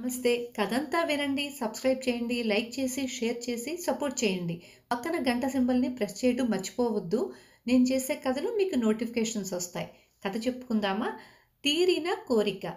నమస్తే. కథంతా వినండి సబ్స్క్రైబ్ చేయండి లైక్ చేసి షేర్ చేసి సపోర్ట్ చేయండి. పక్కన గంట సింబల్ని ప్రెస్ చేయడం మర్చిపోవద్దు. నేను చేసే కథలు మీకు నోటిఫికేషన్స్ వస్తాయి. కథ చెప్పుకుందామా? తీరిన కోరిక.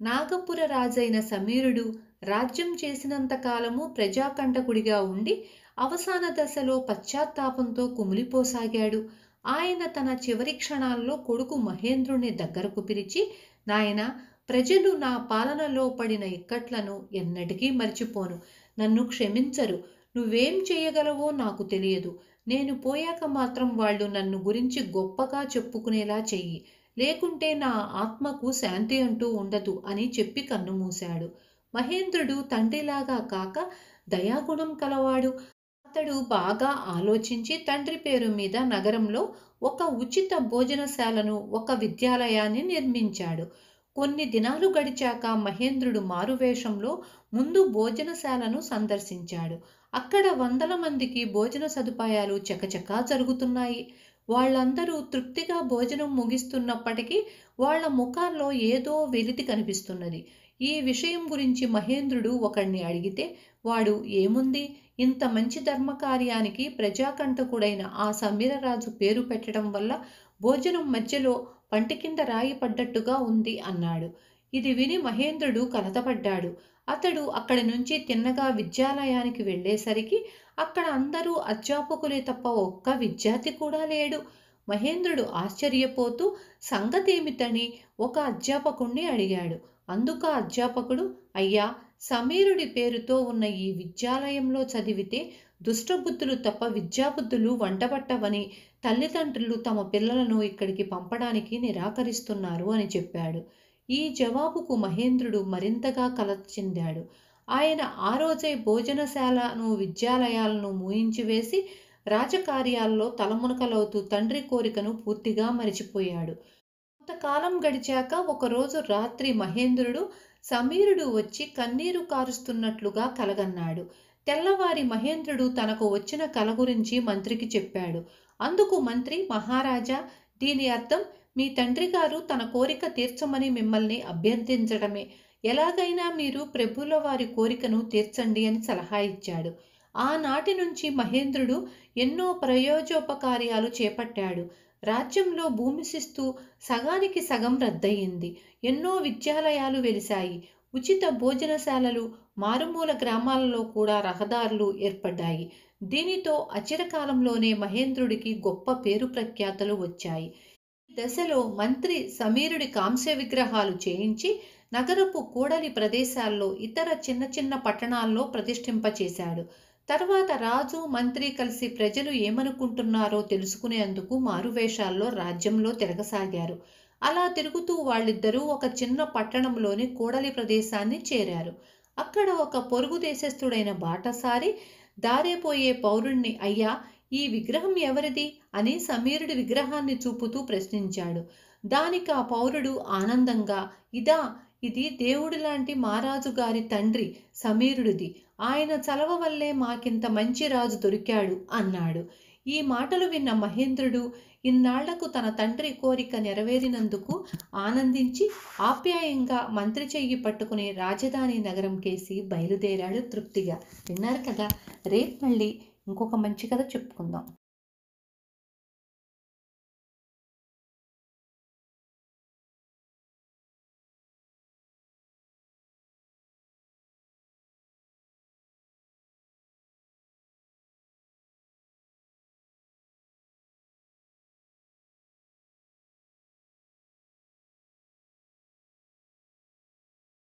నాగపుర రాజైన సమీరుడు రాజ్యం చేసినంత కాలము ప్రజాకంటకుడిగా ఉండి అవసాన దశలో పశ్చాత్తాపంతో కుమిలిపోసాగాడు. ఆయన తన చివరి క్షణాల్లో కొడుకు మహేంద్రుని దగ్గరకు పిలిచి నాయన ప్రజలు నా పాలనలో పడిన ఇక్కట్లను ఎన్నటికీ మర్చిపోను. నన్ను క్షమించరు. నువ్వేం చేయగలవో నాకు తెలియదు. నేను పోయాక మాత్రం వాళ్ళు నన్ను గురించి గొప్పగా చెప్పుకునేలా చెయ్యి. లేకుంటే నా ఆత్మకు శాంతి అంటూ ఉండదు అని చెప్పి కన్నుమూశాడు మహేంద్రుడు తండ్రిలాగా కాక దయాగుణం కలవాడు. అతడు బాగా ఆలోచించి తండ్రి పేరు మీద నగరంలో ఒక ఉచిత భోజనశాలను ఒక విద్యాలయాన్ని నిర్మించాడు. కొన్ని దినాలు గడిచాక మహేంద్రుడు మారువేషంలో ముందు భోజనశాలను సందర్శించాడు. అక్కడ వందల మందికి భోజన సదుపాయాలు చకచకా జరుగుతున్నాయి. వాళ్ళందరూ తృప్తిగా భోజనం ముగిస్తున్నప్పటికీ వాళ్ళ ముఖాల్లో ఏదో వెలితి కనిపిస్తున్నది. ఈ విషయం గురించి మహేంద్రుడు ఒకడిని అడిగితే వాడు ఏముంది? ఇంత మంచి ధర్మకార్యానికి ప్రజాకంటకుడైన ఆ సమీరరాజు పేరు పెట్టడం వల్ల భోజనం మధ్యలో పంటి కింద రాయి పడ్డట్టుగా ఉంది అన్నాడు. ఇది విని మహేంద్రుడు కలతపడ్డాడు. అతడు అక్కడి నుంచి తిన్నగా విద్యాలయానికి వెళ్ళేసరికి అక్కడ అందరూ అధ్యాపకులే తప్ప ఒక్క విద్యార్థి కూడా లేడు. మహేంద్రుడు ఆశ్చర్యపోతూ సంగతేమిటని ఒక అధ్యాపకుణ్ణి అడిగాడు. అందుకు అధ్యాపకుడు అయ్యా సమీరుడి పేరుతో ఉన్న ఈ విద్యాలయంలో చదివితే దుష్టబుద్ధులు తప్ప విద్యాబుద్ధులు వంటబట్టవని తల్లిదండ్రులు తమ పిల్లలను ఇక్కడికి పంపడానికి నిరాకరిస్తున్నారు అని చెప్పాడు. ఈ జవాబుకు మహేంద్రుడు మరింతగా కలత చెందాడు. ఆయన ఆ రోజే భోజనశాలను విద్యాలయాలను మూయించివేసి రాజకార్యాల్లో తలమునకలవుతూ తండ్రి కోరికను పూర్తిగా మరిచిపోయాడు. కొంతకాలం గడిచాక ఒకరోజు రాత్రి మహేంద్రుడు సమీరుడు వచ్చి కన్నీరు కారుస్తున్నట్లుగా కలగన్నాడు. తెల్లవారి మహేంద్రుడు తనకు వచ్చిన కల గురించి మంత్రికి చెప్పాడు. అందుకు మంత్రి మహారాజా దీని అర్థం మీ తండ్రి గారు తన కోరిక తీర్చమని మిమ్మల్ని అభ్యర్థించడమే. ఎలాగైనా మీరు ప్రభుల వారి కోరికను తీర్చండి అని సలహా ఇచ్చాడు. ఆనాటి నుంచి మహేంద్రుడు ఎన్నో ప్రయోజోపకార్యాలు చేపట్టాడు. రాజ్యంలో భూమి శిస్తు సగానికి సగం రద్దయింది. ఎన్నో విద్యాలయాలు వెలిశాయి. ఉచిత భోజనశాలలు మారుమూల గ్రామాలలో కూడా రహదారులు ఏర్పడ్డాయి. దీనితో అచిరకాలంలోనే మహేంద్రుడికి గొప్ప పేరు ప్రఖ్యాతలు వచ్చాయి. ఈ దశలో మంత్రి సమీరుడి కాంస్య విగ్రహాలు చేయించి నగరపు కూడలి ప్రదేశాల్లో ఇతర చిన్న చిన్న పట్టణాల్లో ప్రతిష్ఠింపచేశాడు తర్వాత రాజు మంత్రి కలిసి ప్రజలు ఏమనుకుంటున్నారో తెలుసుకునేందుకు మారువేషాల్లో రాజ్యంలో తిరగసాగారు. అలా తిరుగుతూ వాళ్ళిద్దరూ ఒక చిన్న పట్టణంలోని కూడలి ప్రదేశాన్ని చేరారు. అక్కడ ఒక పొరుగు దేశస్థుడైన బాటసారి దారేపోయే పౌరుణ్ణి అయ్యా ఈ విగ్రహం ఎవరిది? అని సమీరుడి విగ్రహాన్ని చూపుతూ ప్రశ్నించాడు. దానికి ఆ పౌరుడు ఆనందంగా ఇదా ఇది దేవుడి లాంటి మహారాజు గారి తండ్రి సమీరుడిది. ఆయన చలవ వల్లే మాకింత మంచి రాజు దొరికాడు అన్నాడు. ఈ మాటలు విన్న మహేంద్రుడు ఇన్నాళ్ళకు తన తండ్రి కోరిక నెరవేరినందుకు ఆనందించి ఆప్యాయంగా మంత్రి చెయ్యి పట్టుకుని రాజధాని నగరం కేసి బయలుదేరాడు తృప్తిగా. విన్నారు కదా? రేపు మళ్ళీ ఇంకొక మంచి కథ చెప్పుకుందాం.